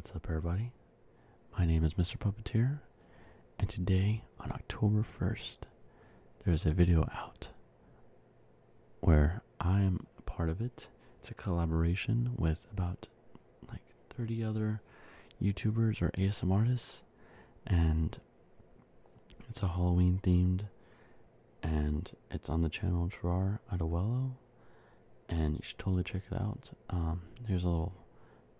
What's up, everybody? My name is Mr. Puppeteer, and today, on October 1st, there's a video out where I am a part of it. It's a collaboration with about like 30 other YouTubers or ASMR artists, and it's a Halloween themed, and it's on the channel Gerard Adewello, and you should totally check it out. Um, here's a little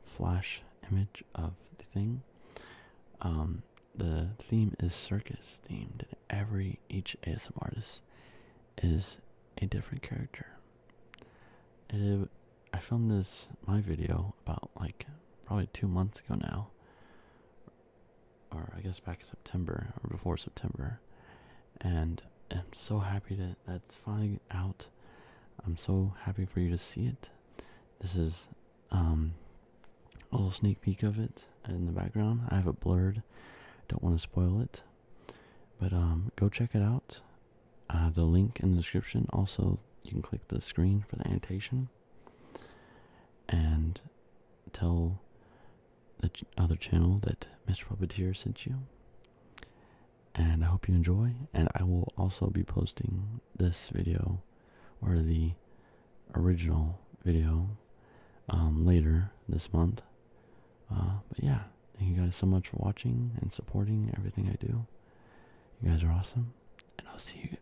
flash image of the thing. Um, the theme is circus themed, and every each ASMR artist is a different character. It, I filmed this my video about like probably two months ago now, or I guess back in September or before September, and I'm so happy that that's finally out. I'm so happy for you to see it. This is um, a little sneak peek of it in the background. I have it blurred. Don't want to spoil it. But um, go check it out. I have the link in the description. Also, you can click the screen for the annotation. And tell the ch- other channel that Mr. Puppeteer sent you. And I hope you enjoy. And I will also be posting this video or the original video um, later this month. Uh, but yeah, thank you guys so much for watching and supporting everything I do. You guys are awesome, and I'll see you